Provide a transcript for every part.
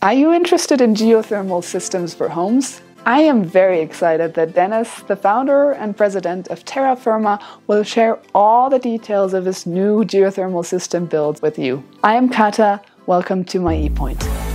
Are you interested in geothermal systems for homes? I am very excited that Dennis, the founder and president of Terra Firma, will share all the details of his new geothermal system build with you. I am Kata, welcome to my ePoint.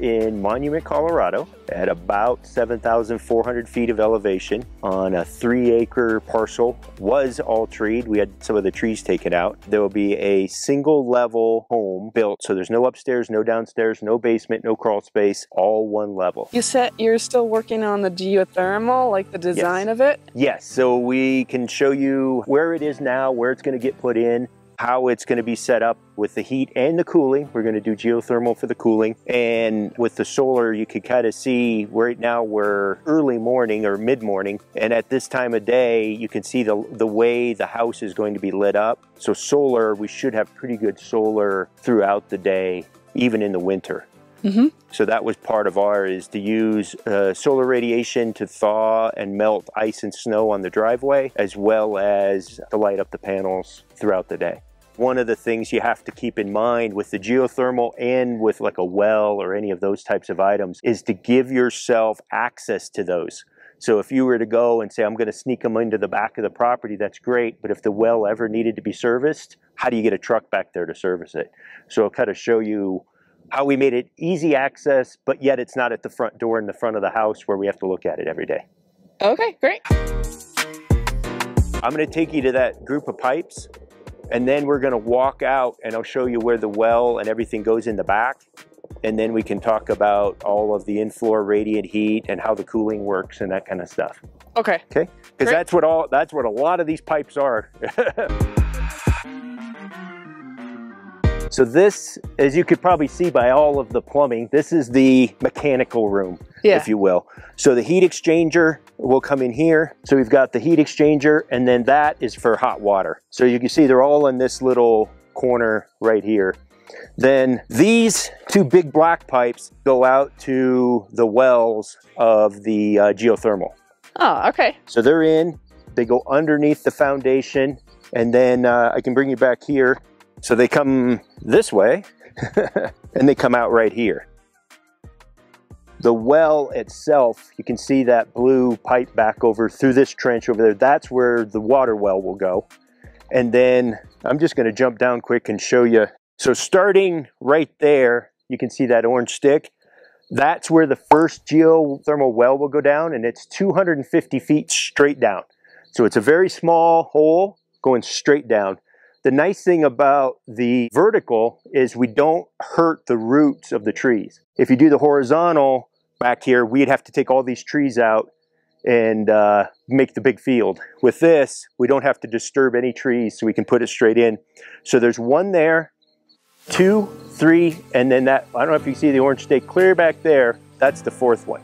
In Monument, Colorado at about 7,400 feet of elevation on a three acre parcel. Was all treed. We had some of the trees taken out. There will be a single level home built. So there's no upstairs, no downstairs, no basement, no crawl space, all one level. You said you're still working on the geothermal, like the design yes. of it? Yes. So we can show you where it is now, where it's going to get put in, how it's going to be set up with the heat and the cooling. We're going to do geothermal for the cooling. And with the solar, you can kind of see right now we're early morning or mid morning. And at this time of day, you can see the, the way the house is going to be lit up. So solar, we should have pretty good solar throughout the day, even in the winter. Mm -hmm. So that was part of our is to use uh, solar radiation to thaw and melt ice and snow on the driveway, as well as to light up the panels throughout the day. One of the things you have to keep in mind with the geothermal and with like a well or any of those types of items is to give yourself access to those. So if you were to go and say, I'm going to sneak them into the back of the property, that's great. But if the well ever needed to be serviced, how do you get a truck back there to service it? So I'll kind of show you how we made it easy access, but yet it's not at the front door in the front of the house where we have to look at it every day. Okay, great. I'm going to take you to that group of pipes and then we're gonna walk out and I'll show you where the well and everything goes in the back. And then we can talk about all of the in-floor radiant heat and how the cooling works and that kind of stuff. Okay. Okay? Because that's what all that's what a lot of these pipes are. So this, as you could probably see by all of the plumbing, this is the mechanical room, yeah. if you will. So the heat exchanger will come in here. So we've got the heat exchanger and then that is for hot water. So you can see they're all in this little corner right here. Then these two big black pipes go out to the wells of the uh, geothermal. Oh, okay. So they're in, they go underneath the foundation, and then uh, I can bring you back here. So they come this way and they come out right here. The well itself, you can see that blue pipe back over through this trench over there. That's where the water well will go. And then I'm just gonna jump down quick and show you. So starting right there, you can see that orange stick. That's where the first geothermal well will go down and it's 250 feet straight down. So it's a very small hole going straight down. The nice thing about the vertical is we don't hurt the roots of the trees. If you do the horizontal back here, we'd have to take all these trees out and uh, make the big field. With this, we don't have to disturb any trees, so we can put it straight in. So there's one there, two, three, and then that, I don't know if you see the orange stake clear back there, that's the fourth one.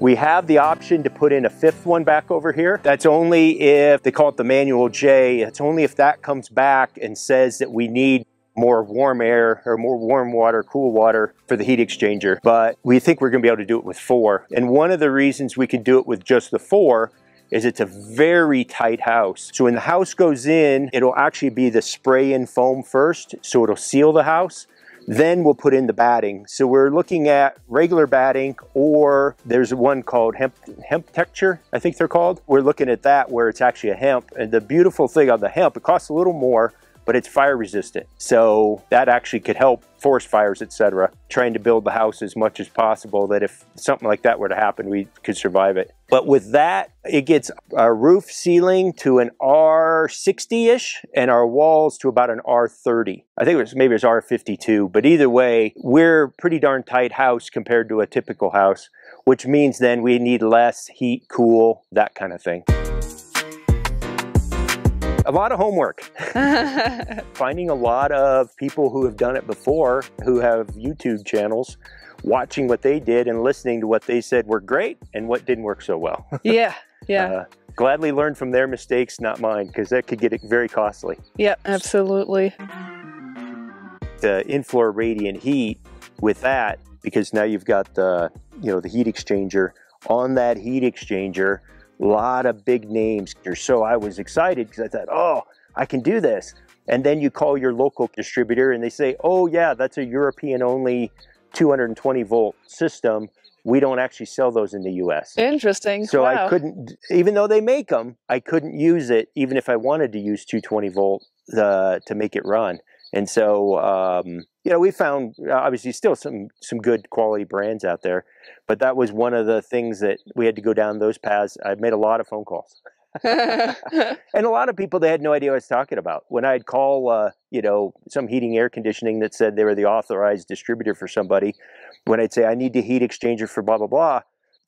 We have the option to put in a fifth one back over here. That's only if, they call it the manual J, it's only if that comes back and says that we need more warm air or more warm water, cool water for the heat exchanger. But we think we're gonna be able to do it with four. And one of the reasons we can do it with just the four is it's a very tight house. So when the house goes in, it'll actually be the spray in foam first, so it'll seal the house. Then we'll put in the batting. So we're looking at regular batting or there's one called hemp, hemp texture, I think they're called. We're looking at that where it's actually a hemp. And the beautiful thing on the hemp, it costs a little more, but it's fire resistant. So that actually could help forest fires, etc. Trying to build the house as much as possible that if something like that were to happen, we could survive it. But with that, it gets our roof ceiling to an R60-ish and our walls to about an R30. I think it was maybe it's R52, but either way, we're pretty darn tight house compared to a typical house, which means then we need less heat, cool, that kind of thing a lot of homework. Finding a lot of people who have done it before, who have YouTube channels, watching what they did and listening to what they said were great and what didn't work so well. yeah, yeah. Uh, gladly learn from their mistakes, not mine, because that could get it very costly. Yeah, absolutely. The in-floor radiant heat with that, because now you've got the, you know, the heat exchanger. On that heat exchanger, A lot of big names. So I was excited because I thought, oh, I can do this. And then you call your local distributor and they say, oh, yeah, that's a European only 220 volt system. We don't actually sell those in the US. Interesting. So wow. I couldn't, even though they make them, I couldn't use it even if I wanted to use 220 volt uh, to make it run. And so, um, you know, we found obviously still some some good quality brands out there, but that was one of the things that we had to go down those paths. I made a lot of phone calls. and a lot of people they had no idea what I was talking about. When I'd call, uh, you know, some heating air conditioning that said they were the authorized distributor for somebody, when I'd say I need the heat exchanger for blah blah blah,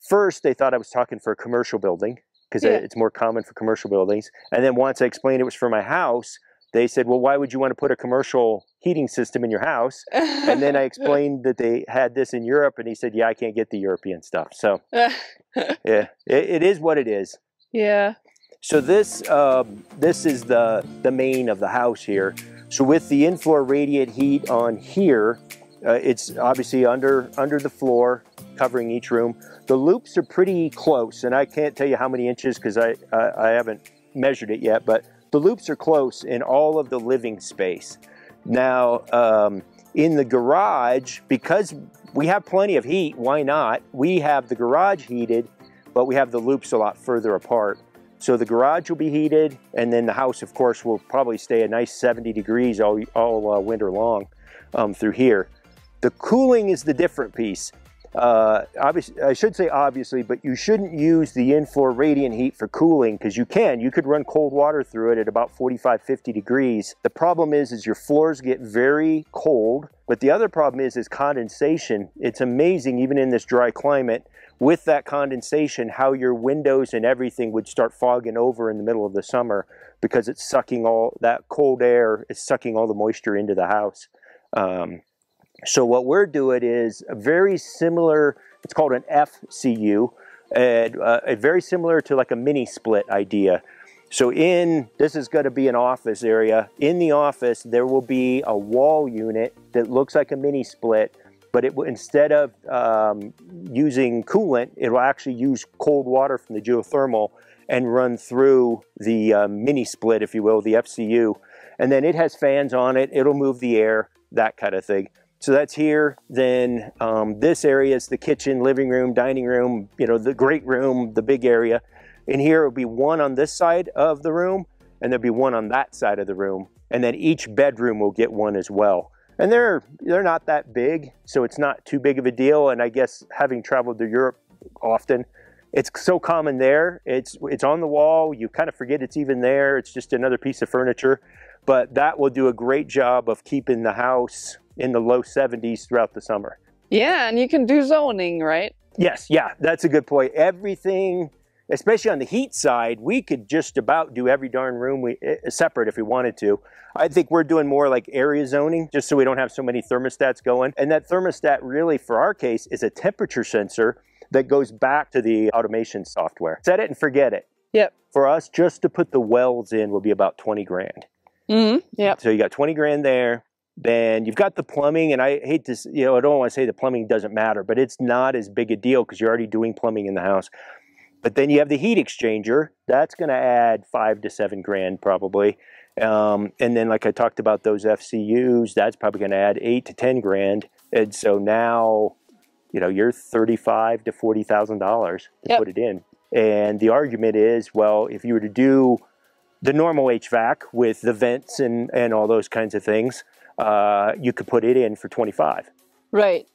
first they thought I was talking for a commercial building because yeah. it's more common for commercial buildings. And then once I explained it was for my house, they said, "Well, why would you want to put a commercial heating system in your house?" and then I explained that they had this in Europe, and he said, "Yeah, I can't get the European stuff." So, yeah, it, it is what it is. Yeah. So this um, this is the the main of the house here. So with the in-floor radiant heat on here, uh, it's obviously under under the floor, covering each room. The loops are pretty close, and I can't tell you how many inches because I, I I haven't measured it yet, but the loops are close in all of the living space. Now, um, in the garage, because we have plenty of heat, why not? We have the garage heated, but we have the loops a lot further apart. So the garage will be heated, and then the house, of course, will probably stay a nice 70 degrees all, all uh, winter long um, through here. The cooling is the different piece. Uh, obviously, I should say obviously, but you shouldn't use the in-floor radiant heat for cooling because you can. You could run cold water through it at about 45, 50 degrees. The problem is, is your floors get very cold. But the other problem is, is condensation. It's amazing, even in this dry climate, with that condensation, how your windows and everything would start fogging over in the middle of the summer because it's sucking all that cold air is sucking all the moisture into the house. Um, so what we're doing is a very similar, it's called an FCU, and uh, very similar to like a mini split idea. So in, this is gonna be an office area. In the office, there will be a wall unit that looks like a mini split, but it will, instead of um, using coolant, it will actually use cold water from the geothermal and run through the uh, mini split, if you will, the FCU. And then it has fans on it, it'll move the air, that kind of thing. So that's here. Then um, this area is the kitchen, living room, dining room, you know, the great room, the big area. In here it will be one on this side of the room and there'll be one on that side of the room. And then each bedroom will get one as well. And they're, they're not that big, so it's not too big of a deal. And I guess having traveled to Europe often, it's so common there. It's, it's on the wall. You kind of forget it's even there. It's just another piece of furniture. But that will do a great job of keeping the house in the low 70s throughout the summer. Yeah, and you can do zoning, right? Yes, yeah, that's a good point. Everything, especially on the heat side, we could just about do every darn room we eh, separate if we wanted to. I think we're doing more like area zoning just so we don't have so many thermostats going. And that thermostat really, for our case, is a temperature sensor that goes back to the automation software. Set it and forget it. Yep. For us, just to put the welds in will be about 20 grand. Mm-hmm. Yep. So you got 20 grand there then you've got the plumbing and i hate to you know i don't want to say the plumbing doesn't matter but it's not as big a deal because you're already doing plumbing in the house but then you have the heat exchanger that's going to add five to seven grand probably um, and then like i talked about those fcus that's probably going to add eight to ten grand and so now you know you're 35 to 40 thousand dollars to yep. put it in and the argument is well if you were to do the normal hvac with the vents and and all those kinds of things uh, you could put it in for 25. Right.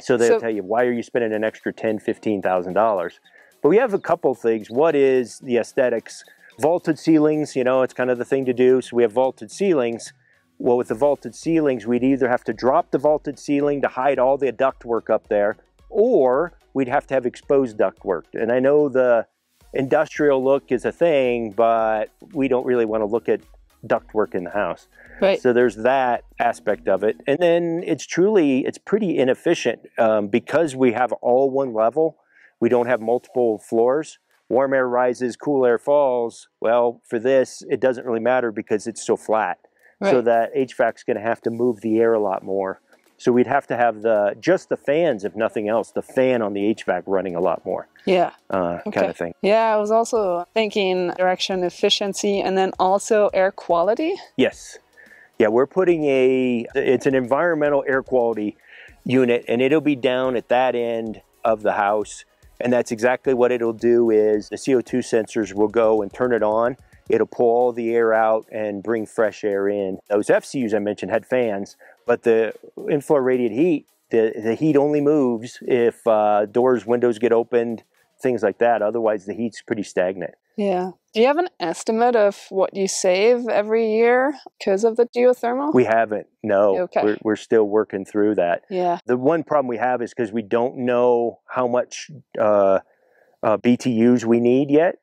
So they'll so, tell you, why are you spending an extra ten, fifteen thousand dollars? But we have a couple things. What is the aesthetics? Vaulted ceilings, you know, it's kind of the thing to do. So we have vaulted ceilings. Well, with the vaulted ceilings, we'd either have to drop the vaulted ceiling to hide all the ductwork up there, or we'd have to have exposed ductwork. And I know the industrial look is a thing, but we don't really want to look at ductwork in the house. Right. So there's that aspect of it. And then it's truly, it's pretty inefficient um, because we have all one level. We don't have multiple floors. Warm air rises, cool air falls. Well, for this, it doesn't really matter because it's so flat. Right. So that HVAC's going to have to move the air a lot more. So we'd have to have the just the fans, if nothing else, the fan on the HVAC running a lot more, Yeah. uh, Okay. kind of thing. Yeah, I was also thinking direction efficiency and then also air quality. Yes. Yeah, we're putting a, it's an environmental air quality unit and it'll be down at that end of the house. And that's exactly what it'll do is the CO2 sensors will go and turn it on. It'll pull all the air out and bring fresh air in. Those FCUs I mentioned had fans, but the radiant heat, the, the heat only moves if uh, doors, windows get opened, things like that. Otherwise, the heat's pretty stagnant. Yeah. Do you have an estimate of what you save every year because of the geothermal? We haven't, no. Okay. We're, we're still working through that. yeah. The one problem we have is because we don't know how much uh, uh, BTUs we need yet.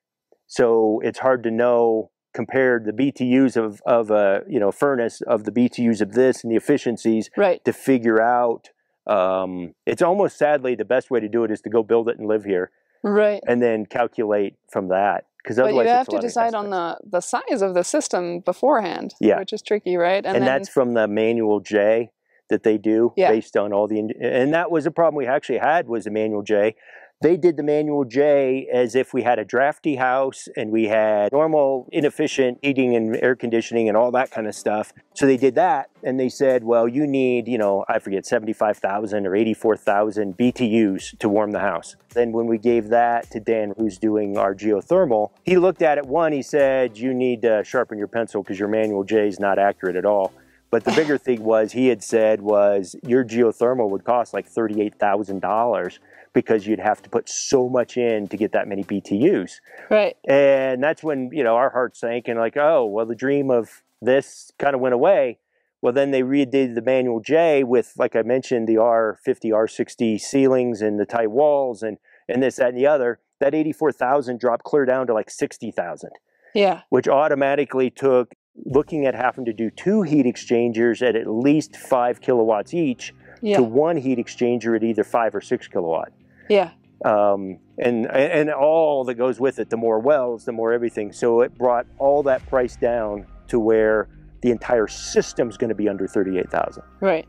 So it's hard to know compared the BTUs of, of a you know furnace of the BTUs of this and the efficiencies Right. to figure out. Um, it's almost sadly the best way to do it is to go build it and live here Right. and then calculate from that. Because But otherwise, you have to decide on the, the size of the system beforehand, Yeah. which is tricky, right? and, then, that's from the manual J that they do Yeah. based on all the and that was a problem we actually had was the manual J. They did the manual J as if we had a drafty house and we had normal inefficient heating and air conditioning and all that kind of stuff. So they did that and they said, well, you need, you know, I forget 75,000 or 84,000 BTUs to warm the house. Then when we gave that to Dan who's doing our geothermal, he looked at it one, he said, you need to sharpen your pencil because your manual J is not accurate at all. But the bigger thing was he had said was your geothermal would cost like thirty-eight thousand dollars because you'd have to put so much in to get that many BTUs. right. And that's when, you know, our heart sank and like, oh, well, the dream of this kind of went away. Well, then they redid the manual J with, like I mentioned, the R50, R60 ceilings and the tight walls and, and this, that, and the other. That 84,000 dropped clear down to like 60,000 Yeah. which automatically took looking at having to do two heat exchangers at at least five kilowatts each Yeah. to one heat exchanger at either five or six kilowatt. Yeah. Um, and and all that goes with it, the more wells, the more everything. So it brought all that price down to where the entire system's going to be under thirty-eight thousand. Right.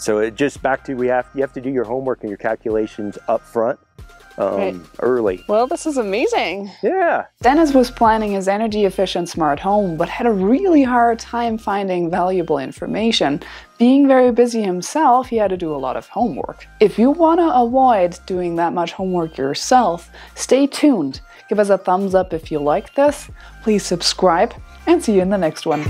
So it just back to we have you have to do your homework and your calculations up front, um, Right. early. Well, this is amazing. Yeah. Dennis was planning his energy efficient smart home, but had a really hard time finding valuable information. Being very busy himself, he had to do a lot of homework. If you want to avoid doing that much homework yourself, stay tuned. Give us a thumbs up if you like this. Please subscribe and see you in the next one.